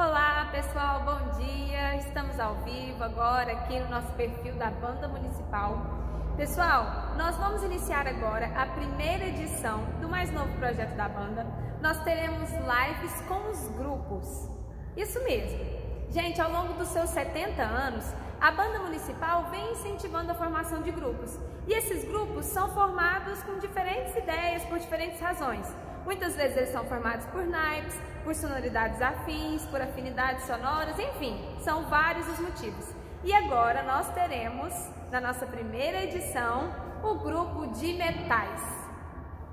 Olá pessoal, bom dia! Estamos ao vivo agora aqui no nosso perfil da Banda Municipal. Pessoal, nós vamos iniciar agora a primeira edição do mais novo projeto da banda. Nós teremos lives com os grupos. Isso mesmo. Gente, ao longo dos seus 70 anos, a banda municipal vem incentivando a formação de grupos. E esses grupos são formados com diferentes ideias, por diferentes razões. Muitas vezes eles são formados por naipes, por sonoridades afins, por afinidades sonoras, enfim, são vários os motivos. E agora nós teremos, na nossa primeira edição, o grupo de metais.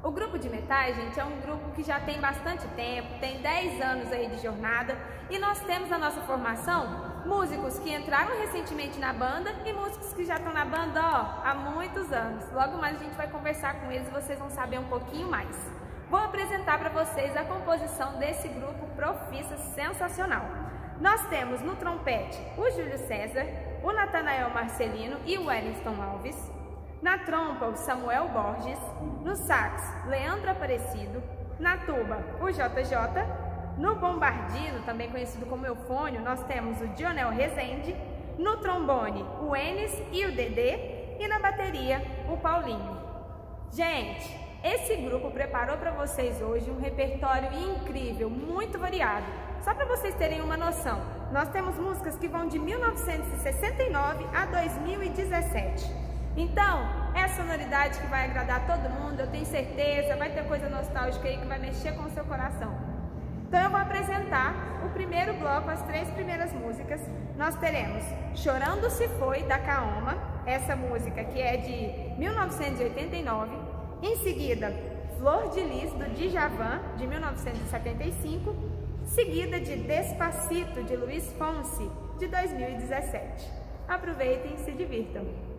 O grupo de metais, gente, é um grupo que já tem bastante tempo, tem 10 anos aí de jornada e nós temos na nossa formação músicos que entraram recentemente na banda e músicos que já estão na banda ó, há muitos anos. Logo mais a gente vai conversar com eles e vocês vão saber um pouquinho mais. Vou apresentar para vocês a composição desse grupo profissa sensacional. Nós temos no trompete o Júlio César, o Natanael Marcelino e o Wellington Alves. Na trompa, o Samuel Borges. No sax, Leandro Aparecido. Na tuba, o JJ. No bombardino, também conhecido como eufônio, nós temos o Dionel Rezende. No trombone, o Enes e o Dedê. E na bateria, o Paulinho. Gente, esse grupo preparou para vocês hoje um repertório incrível, muito variado. Só para vocês terem uma noção, nós temos músicas que vão de 1969 a 2017. Então, é a sonoridade que vai agradar todo mundo, eu tenho certeza, vai ter coisa nostálgica aí que vai mexer com o seu coração. Então eu vou apresentar o primeiro bloco, as três primeiras músicas. Nós teremos Chorando Se Foi, da Kaoma, essa música que é de 1989. Em seguida, Flor de Lis, do Djavan, de 1975, seguida de Despacito, de Luiz Fonsi, de 2017. Aproveitem e se divirtam!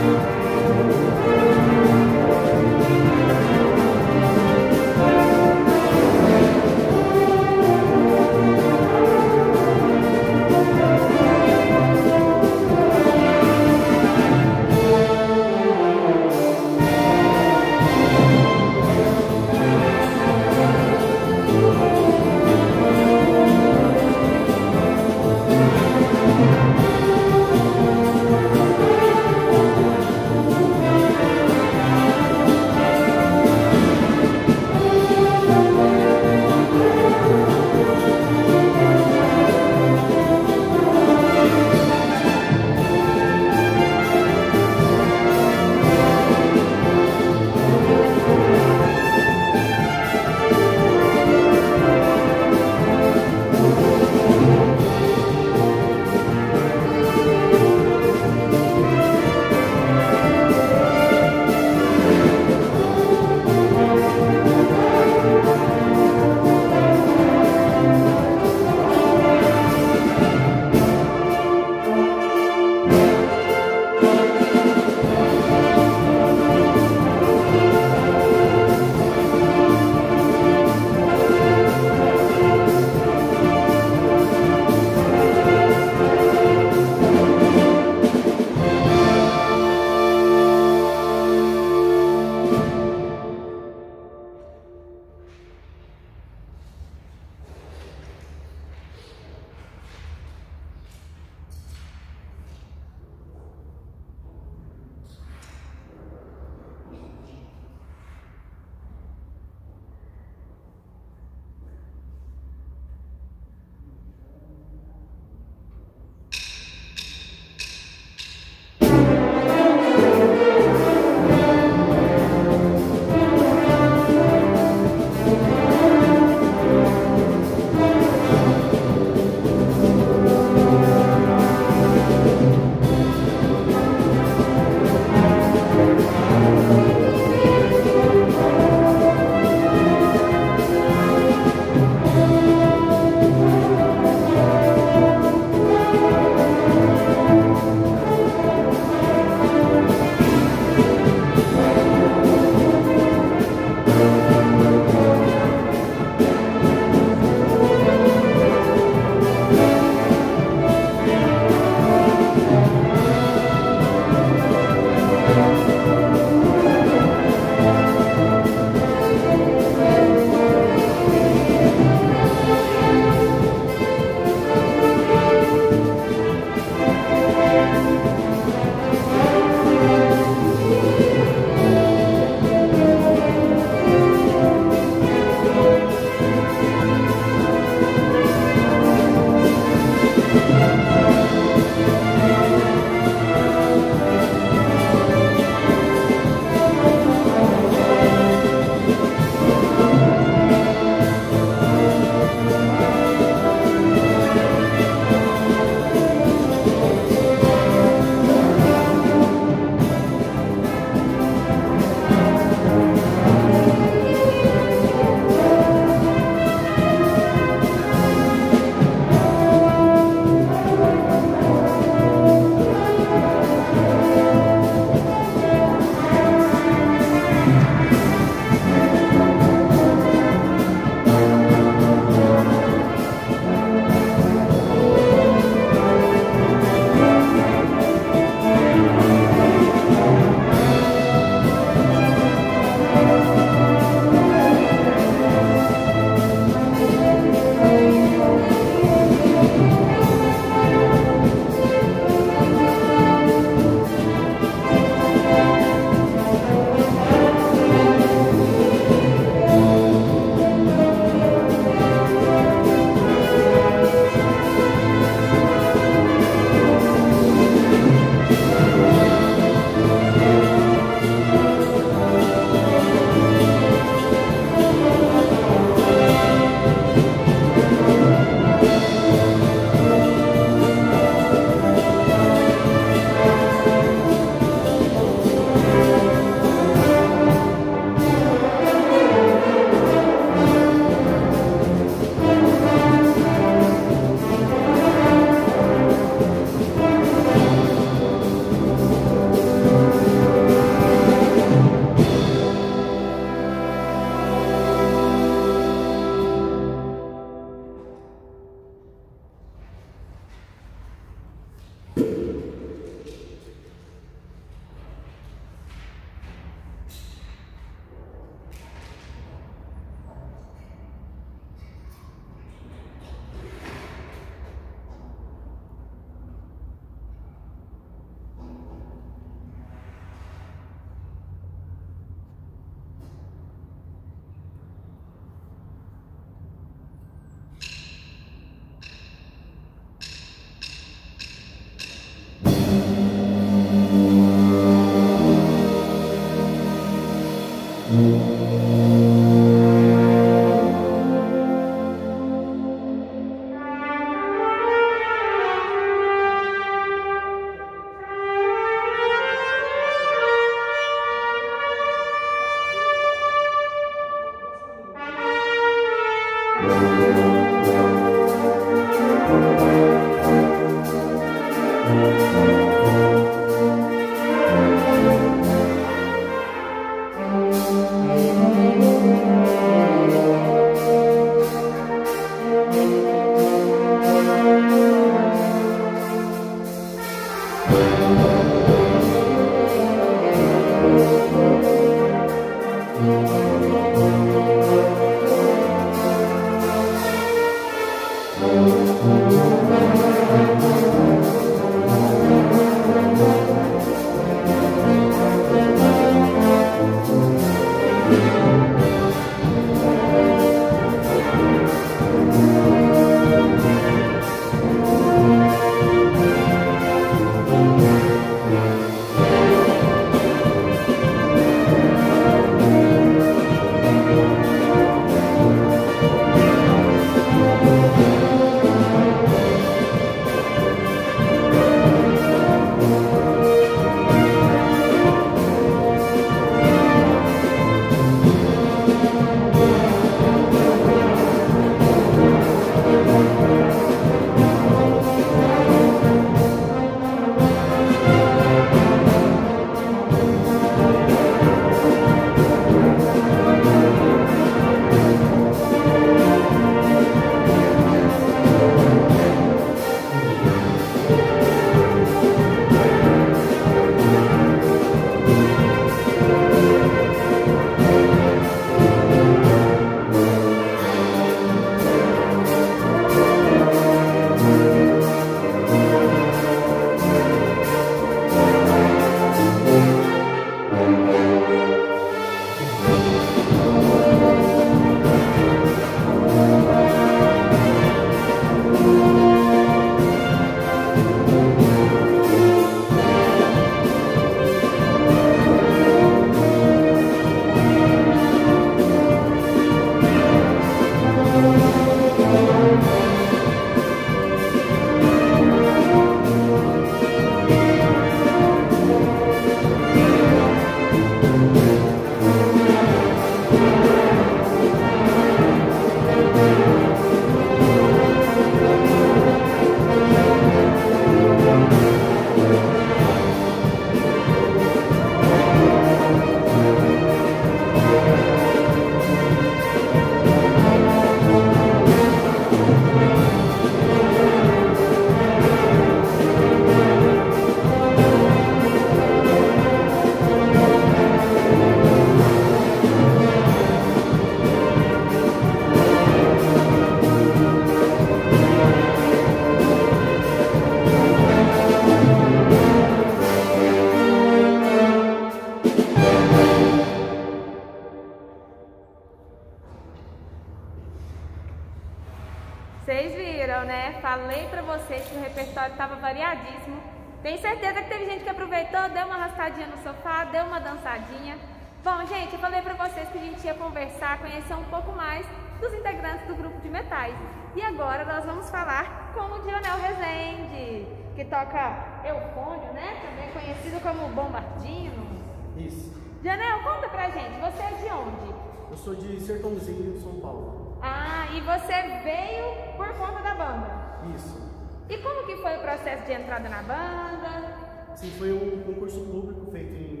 Bom, gente, eu falei para vocês que a gente ia conversar, conhecer um pouco mais dos integrantes do grupo de metais. E agora nós vamos falar com o Dionel Rezende, que toca eufônio, né? Também conhecido como bombardino. Isso. Dionel, conta pra gente, você é de onde? Eu sou de Sertãozinho, São Paulo. Ah, e você veio por conta da banda? Isso. E como que foi o processo de entrada na banda? Sim, foi um concurso público feito em.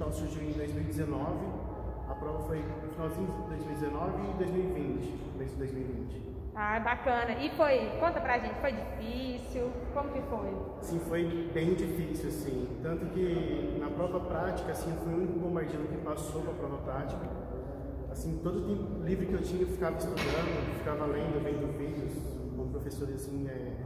O edital surgiu em 2019. A prova foi no finalzinho de 2019 e 2020, começo de 2020. Ah, bacana. E foi, conta pra gente, foi difícil? Como que foi? Sim, foi bem difícil, assim. Tanto que na prova prática, assim, foi o único bombardino que passou para a prova prática. Assim, todo o tempo livre que eu tinha, eu ficava estudando, ficava lendo, vendo vídeos, com professores, assim, é,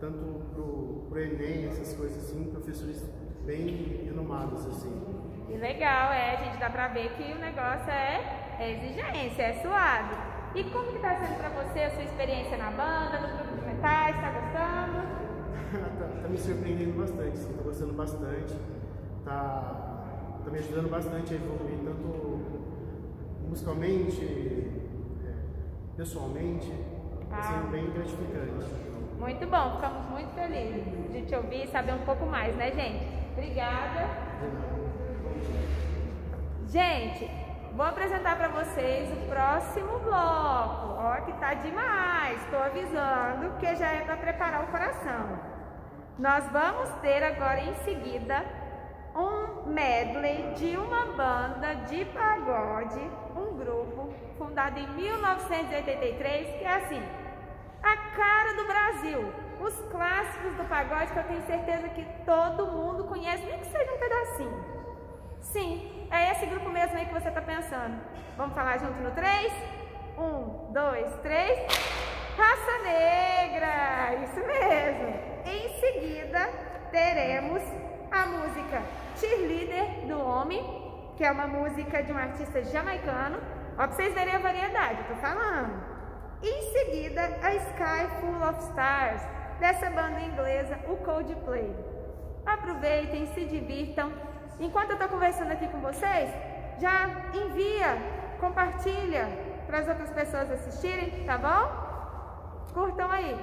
tanto pro, pro Enem, essas coisas assim, professores bem renomados, assim. Que legal, é, a gente dá pra ver que o negócio é, é exigência, é suado. E como que tá sendo pra você a sua experiência na banda, no grupo de metais, tá gostando? tá, tá, me surpreendendo bastante, sim, tô gostando bastante, tá, tá me ajudando bastante a evoluir tanto musicalmente, é, pessoalmente, está sendo bem gratificante. Muito bom, ficamos muito felizes de te ouvir e saber um pouco mais, né, gente? Obrigada. Gente, vou apresentar para vocês o próximo bloco. Ó, que tá demais. Estou avisando que já é para preparar o coração. Nós vamos ter agora em seguida um medley de uma banda de pagode, um grupo fundado em 1983, que é assim, a cara do Brasil. Os clássicos do pagode que eu tenho certeza que todo mundo conhece, nem que seja um pedacinho. Sim, é esse grupo mesmo aí que você está pensando. Vamos falar junto no 3? Um, dois, três. Raça Negra! Isso mesmo! Em seguida, teremos a música Cheerleader do Homem, que é uma música de um artista jamaicano. Ó, pra vocês verem a variedade, eu tô falando. Em seguida, a Sky Full of Stars, dessa banda inglesa, o Coldplay. Aproveitem, se divirtam. Enquanto eu estou conversando aqui com vocês, já envia, compartilha para as outras pessoas assistirem, tá bom? Curtam aí.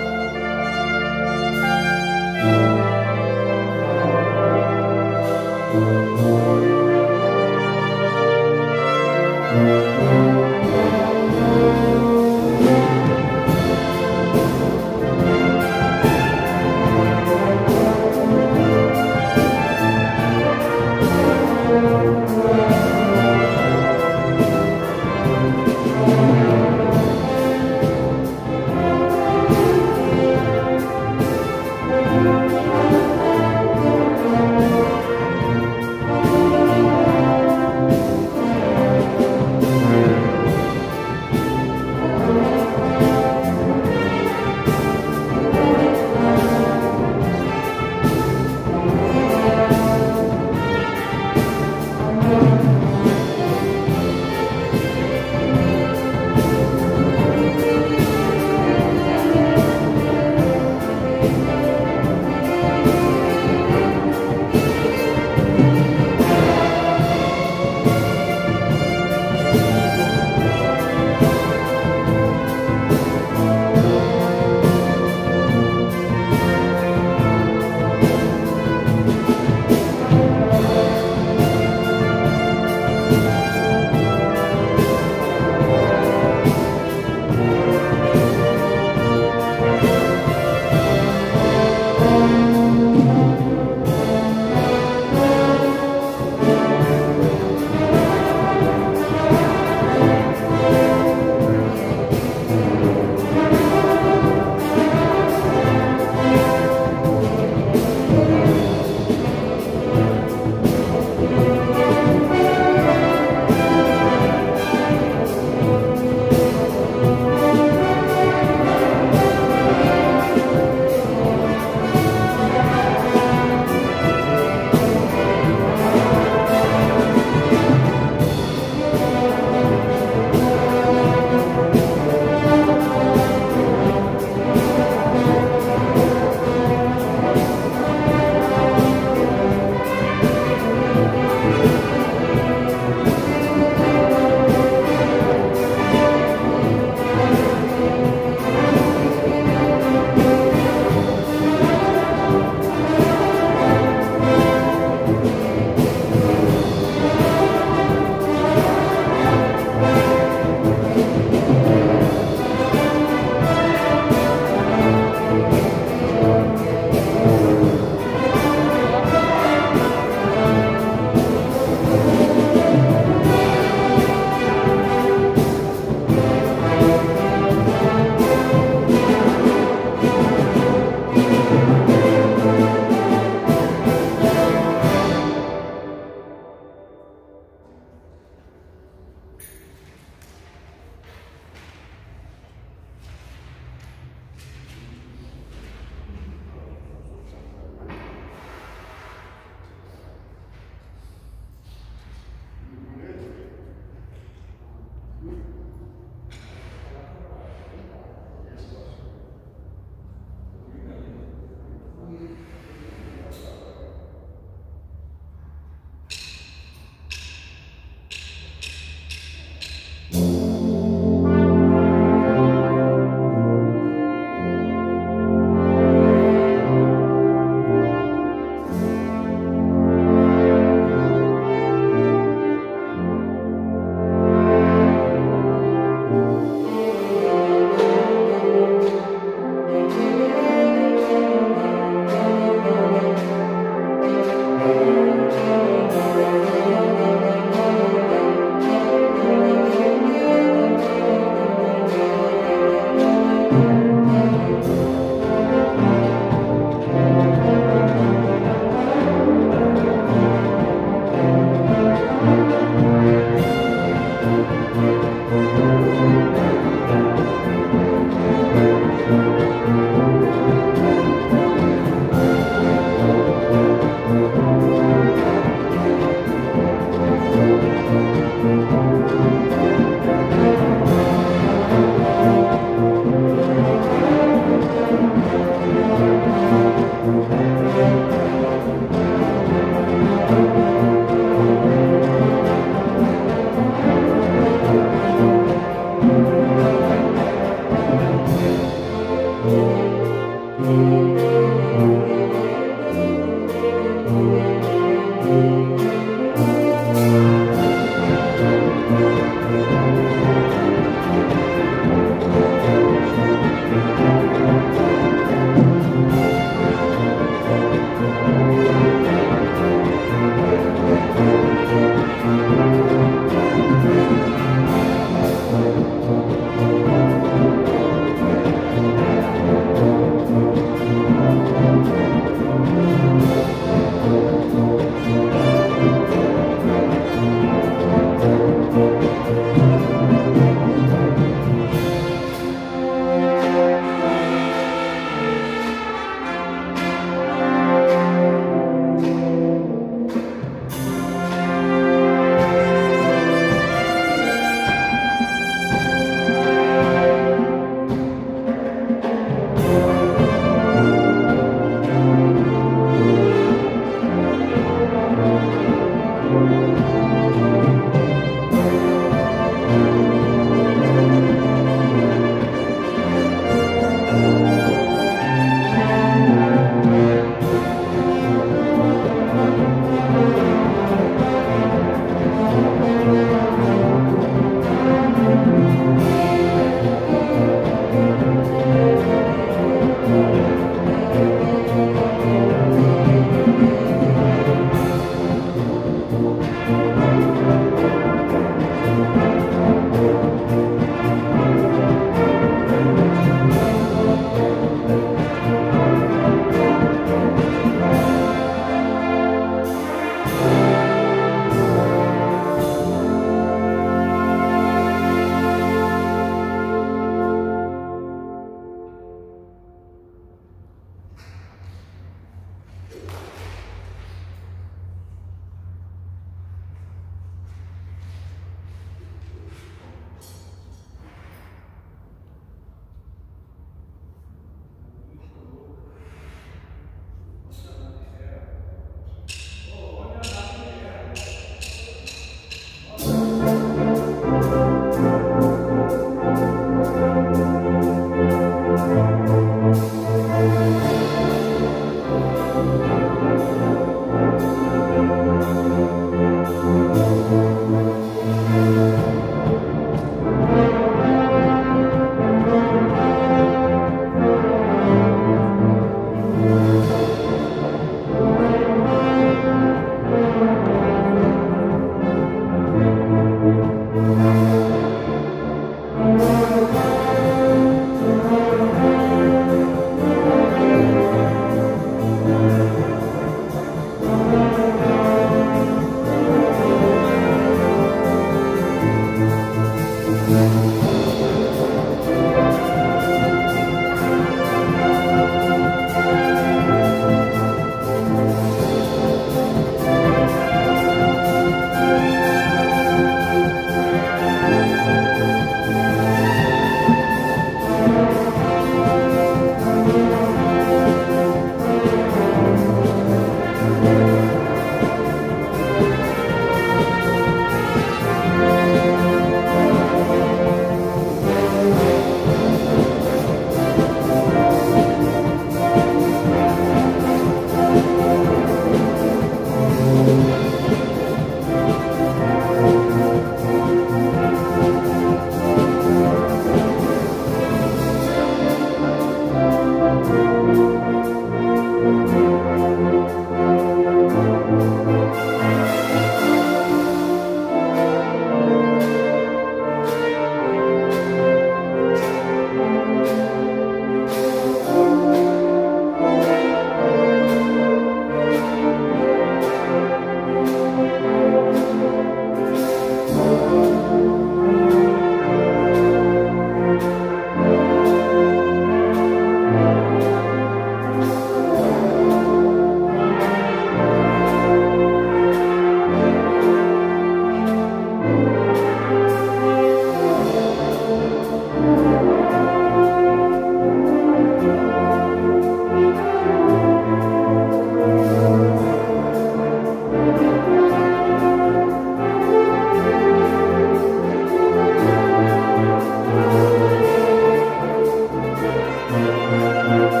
Música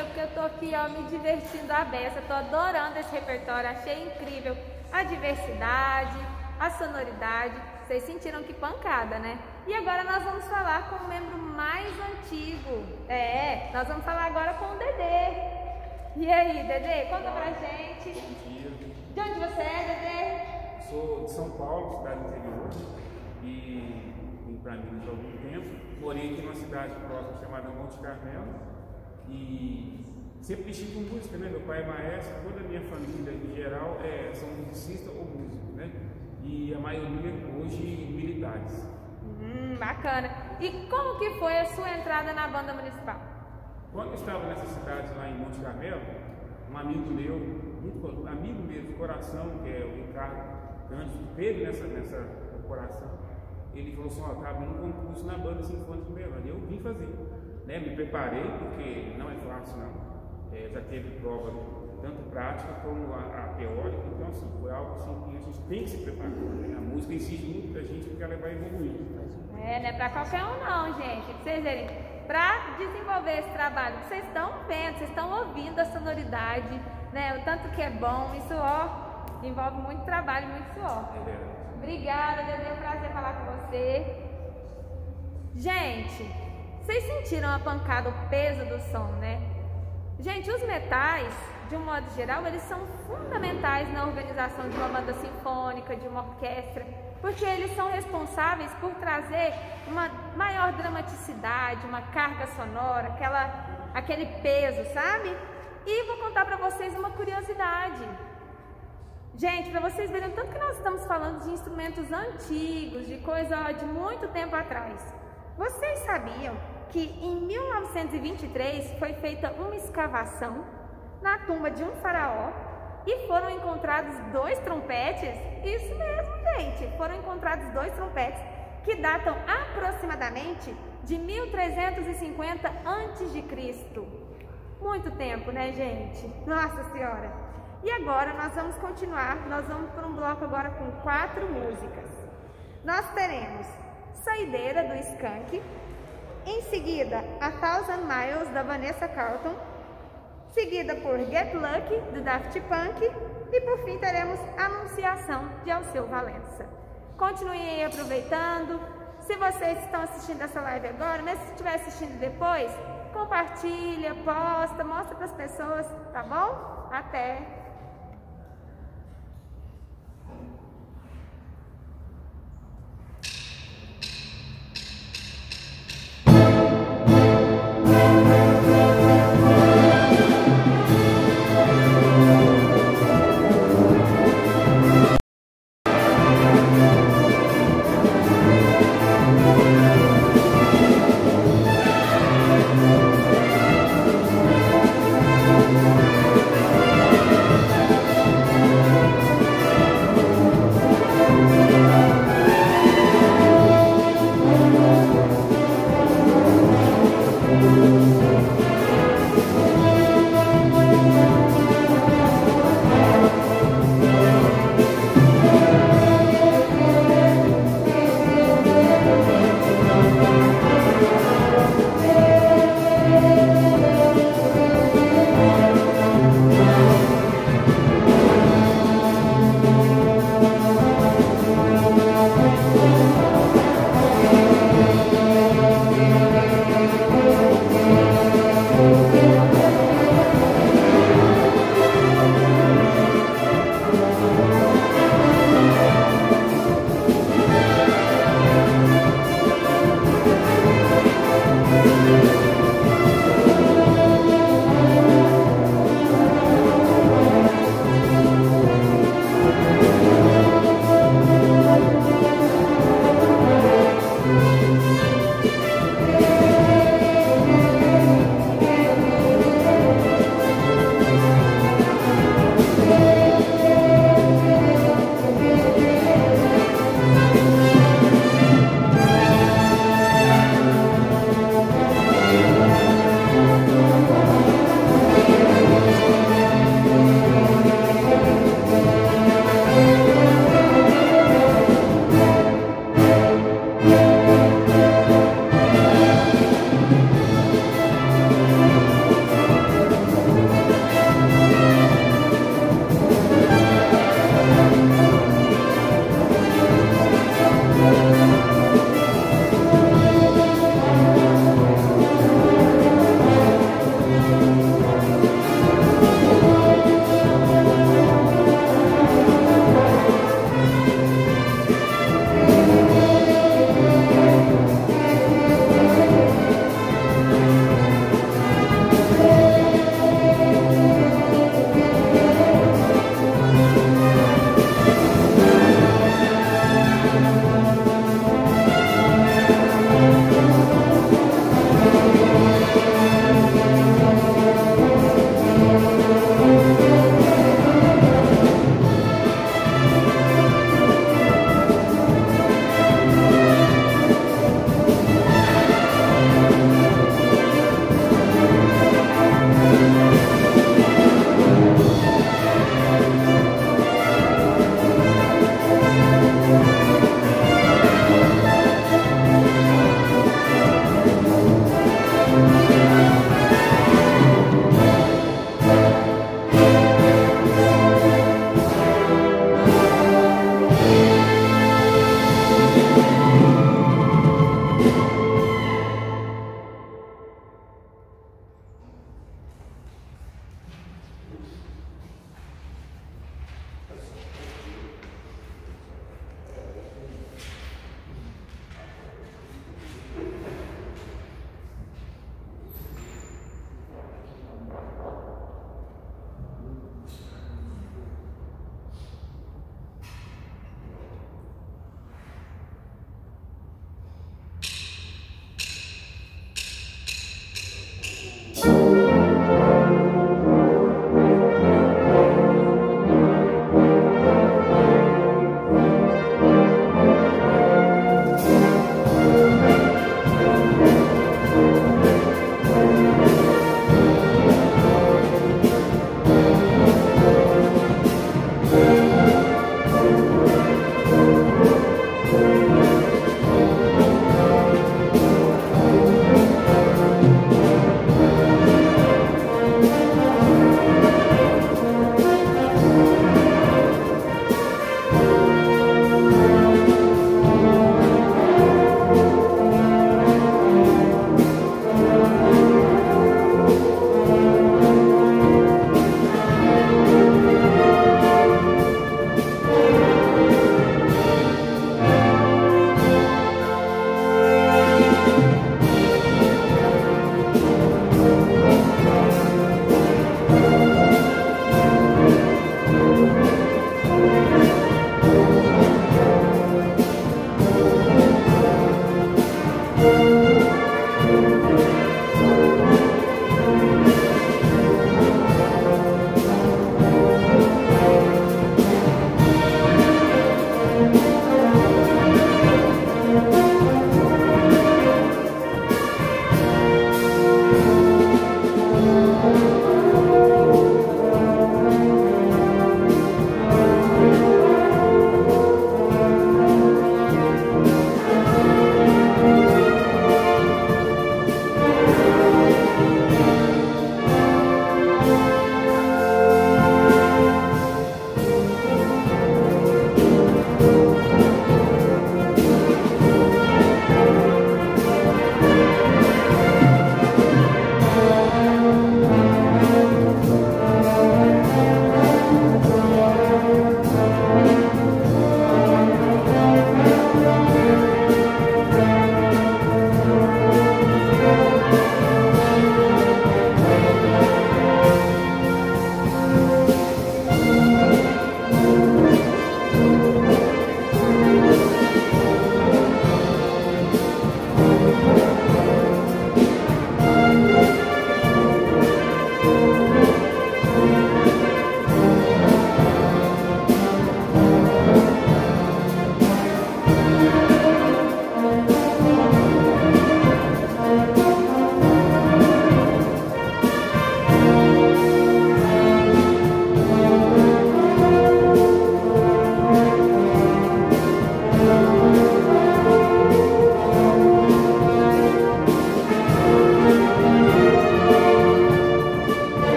eu, porque eu tô aqui, ó, me divertindo a beça. Tô adorando esse repertório, achei incrível a diversidade, a sonoridade. Vocês sentiram que pancada, né? E agora nós vamos falar com o membro mais antigo. É, nós vamos falar agora com o Dedê. E aí, Dedê, conta pra gente. Bom dia. De onde você é, Dedê? Sou de São Paulo, cidade interior, e vim para Minas há algum tempo. Morei aqui numa cidade próxima chamada Monte Carmelo e sempre mexi com música, né? Meu pai é maestro, toda a minha família em geral é, são musicistas ou músicos, né? E a maioria hoje militares. Hum, bacana. E como que foi a sua entrada na banda municipal? Quando eu estava nessa cidade lá em Monte Carmelo, um amigo meu, muito amigo mesmo de coração, que é o Ricardo Cândido, que teve nessa, nessa corporação, ele falou assim, ó, tá abrindo um concurso na banda Sinfônica de Uberlândia. Eu vim fazer. Né? Me preparei, porque não é fácil não. É, já teve prova tanto prática como a, a, teórica, então assim, foi algo assim que a gente tem que se preparar. Né? A música exige muito da gente porque ela vai evoluir. É, não é pra qualquer um não, gente. Pra vocês verem, pra desenvolver esse trabalho, vocês estão vendo, vocês estão ouvindo a sonoridade, né? O tanto que é bom, isso ó, envolve muito trabalho, muito suor. É verdade. Obrigada, Dedê, é um prazer falar com você. Gente, vocês sentiram a pancada, o peso do som, né? Gente, os metais, de um modo geral, eles são fundamentais na organização de uma banda sinfônica, de uma orquestra, porque eles são responsáveis por trazer uma maior dramaticidade, uma carga sonora, aquela, aquele peso, sabe? E vou contar para vocês uma curiosidade. Gente, para vocês verem tanto que nós estamos falando de instrumentos antigos, de coisa de muito tempo atrás. Vocês sabiam que em 1923 foi feita uma escavação na tumba de um faraó e foram encontrados dois trompetes? Isso mesmo, gente, foram encontrados dois trompetes que datam aproximadamente de 1350 a.C. Muito tempo, né, gente? Nossa Senhora! E agora nós vamos continuar, nós vamos para um bloco agora com quatro músicas. Nós teremos Saideira do Skank, em seguida A Thousand Miles da Vanessa Carlton, seguida por Get Lucky do Daft Punk e por fim teremos Anunciação de Alceu Valença. Continuem aproveitando. Se vocês estão assistindo essa live agora, mas se estiver assistindo depois, compartilha, posta, mostra para as pessoas, tá bom? Até!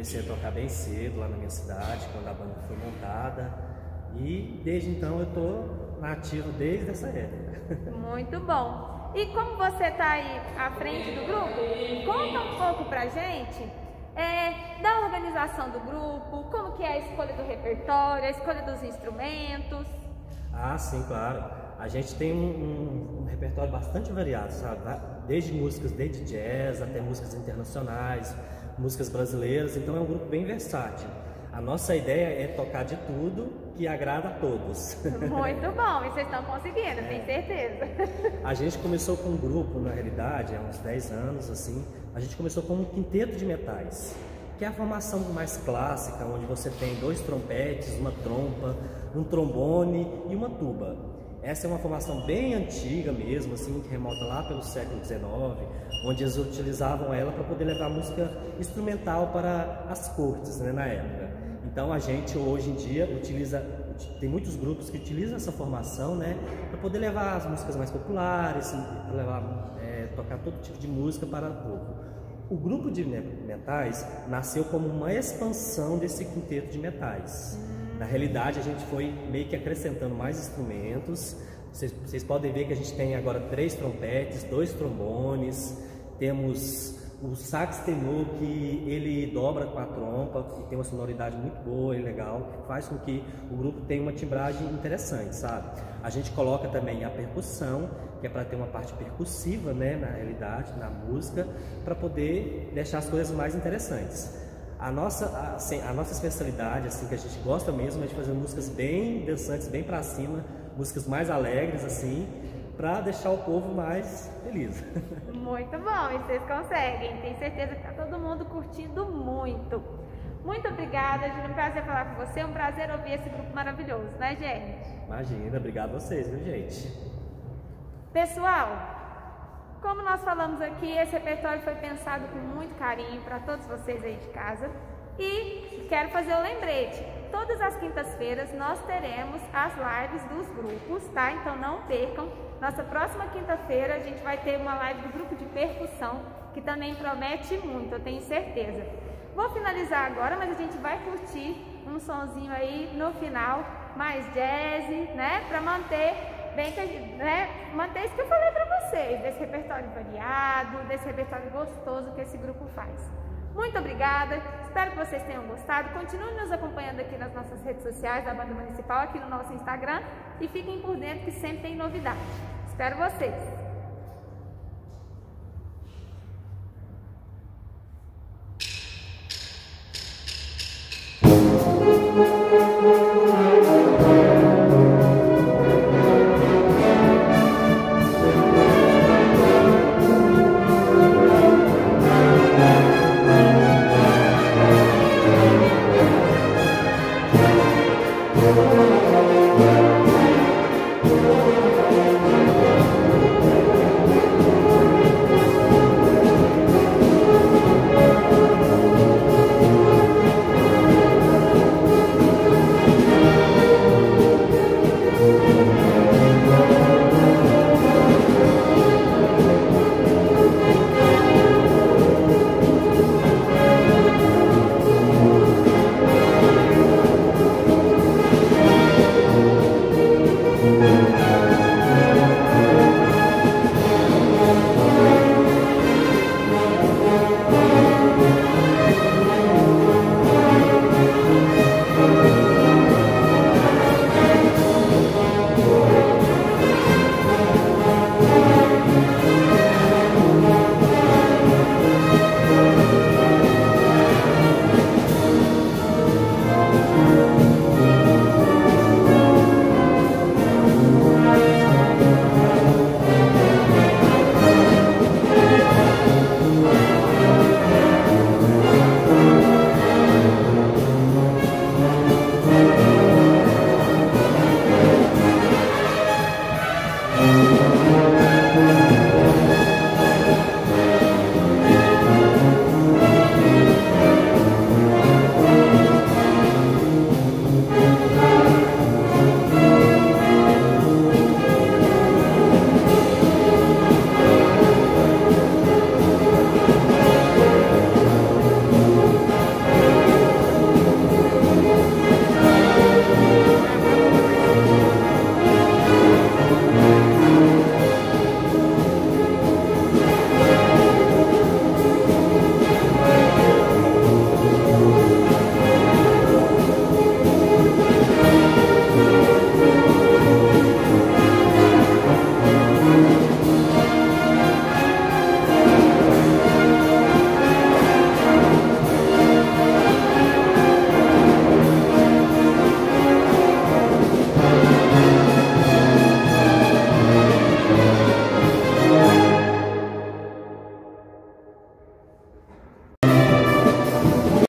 Comecei a tocar bem cedo lá na minha cidade, quando a banda foi montada. E desde então eu estou nativo desde essa época. Muito bom. E como você está aí à frente do grupo, conta um pouco pra gente é, da organização do grupo, como que é a escolha do repertório, a escolha dos instrumentos. Ah, sim, claro. A gente tem um, um, um repertório bastante variado, sabe? Desde músicas desde jazz até músicas internacionais, músicas brasileiras, então é um grupo bem versátil. A nossa ideia é tocar de tudo que agrada a todos. Muito bom, e vocês estão conseguindo, é. tenho certeza. A gente começou com um grupo, na realidade, há uns 10 anos, assim, a gente começou com um quinteto de metais, que é a formação mais clássica, onde você tem dois trompetes, uma trompa, um trombone e uma tuba. Essa é uma formação bem antiga mesmo, assim, que remota lá pelo século XIX, onde eles utilizavam ela para poder levar música instrumental para as cortes, né, na época. Então a gente hoje em dia utiliza, tem muitos grupos que utilizam essa formação, né, para poder levar as músicas mais populares, para levar, é, tocar todo tipo de música para o povo. O grupo de metais nasceu como uma expansão desse quinteto de metais. Na realidade, a gente foi meio que acrescentando mais instrumentos. Vocês, vocês podem ver que a gente tem agora três trompetes, dois trombones, temos o sax tenor que ele dobra com a trompa e tem uma sonoridade muito boa e legal, que faz com que o grupo tenha uma timbragem interessante, sabe? A gente coloca também a percussão, que é para ter uma parte percussiva, né, na realidade, na música, para poder deixar as coisas mais interessantes. A nossa, assim, a nossa especialidade, assim, que a gente gosta mesmo, é de fazer músicas bem dançantes, bem para cima, músicas mais alegres, assim, para deixar o povo mais feliz. Muito bom, e vocês conseguem. Tenho certeza que está todo mundo curtindo muito. Muito obrigada, Júlio. Um prazer falar com você. Um prazer ouvir esse grupo maravilhoso, né, gente? Imagina, obrigado a vocês, viu, gente? Pessoal, como nós falamos aqui, esse repertório foi pensado com muito carinho para todos vocês aí de casa. E quero fazer o lembrete. Todas as quintas-feiras nós teremos as lives dos grupos, tá? Então não percam. Nossa próxima quinta-feira a gente vai ter uma live do grupo de percussão, que também promete muito, eu tenho certeza. Vou finalizar agora, mas a gente vai curtir um sonzinho aí no final, mais jazz, né? Para manter bem, né? Manter isso que eu falei para vocês, desse repertório variado, desse repertório gostoso que esse grupo faz. Muito obrigada, espero que vocês tenham gostado. Continuem nos acompanhando aqui nas nossas redes sociais da Banda Municipal, aqui no nosso Instagram e fiquem por dentro que sempre tem novidade. Espero vocês!